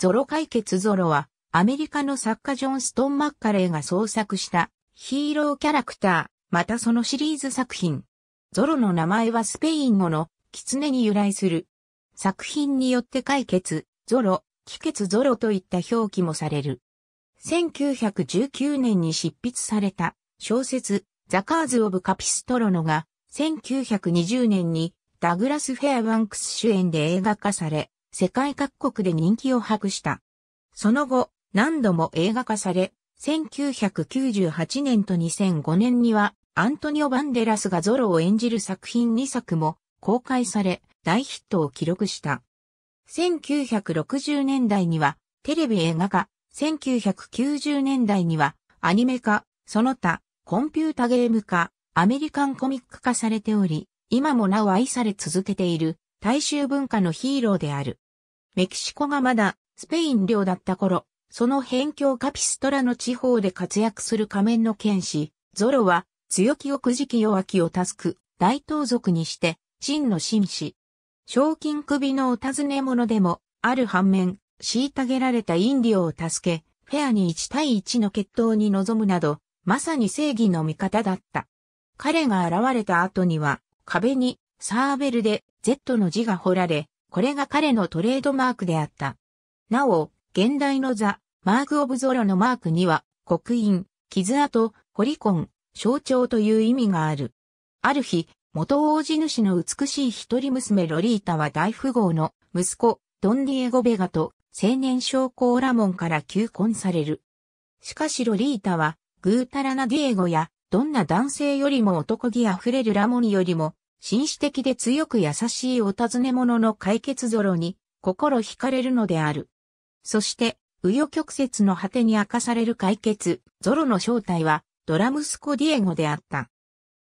ゾロ解決ゾロは、アメリカの作家ジョン・ストン・マッカレーが創作したヒーローキャラクター、またそのシリーズ作品。ゾロの名前はスペイン語の狐に由来する。作品によって解決、ゾロ、帰結ゾロといった表記もされる。1919年に執筆された小説ザ・カーズ・オブ・カピストロノが1920年にダグラス・フェアバンクス主演で映画化され、世界各国で人気を博した。その後、何度も映画化され、1998年と2005年にはアントニオ・バンデラスがゾロを演じる作品2作も公開され大ヒットを記録した。1960年代にはテレビ映画化、1990年代にはアニメ化、その他コンピュータゲーム化、アメリカンコミック化されており、今もなお愛され続けている大衆文化のヒーローである。メキシコがまだスペイン領だった頃、その辺境カピストラの地方で活躍する仮面の剣士、ゾロは強気をくじき弱気を助く大盗賊にして、真の紳士。賞金首のお尋ね者でも、ある反面、虐げられたインディオを助け、フェアに1対1の決闘に臨むなど、まさに正義の味方だった。彼が現れた後には、壁にサーベルで Z の字が彫られ、これが彼のトレードマークであった。なお、現代のザ・マーク・オブ・ゾロのマークには、刻印、傷跡、ホリコン、象徴という意味がある。ある日、元王子主の美しい一人娘ロリータは大富豪の息子、ドンディエゴ・ベガと青年将校ラモンから求婚される。しかしロリータは、グータラなディエゴや、どんな男性よりも男気あふれるラモンよりも、紳士的で強く優しいお尋ね者の解決ゾロに、心惹かれるのである。そして、紆余曲折の果てに明かされる解決、ゾロの正体は、ドラムスコ・ディエゴであった。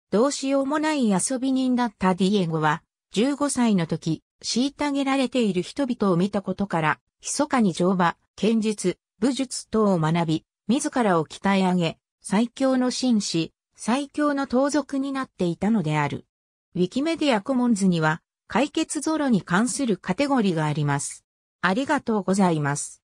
どうしようもない遊び人だったディエゴは、15歳の時、虐げられている人々を見たことから、密かに乗馬、剣術、武術等を学び、自らを鍛え上げ、最強の紳士、最強の盗賊になっていたのである。ウィキメディアコモンズには、解決ゾロに関するカテゴリがあります。ありがとうございます。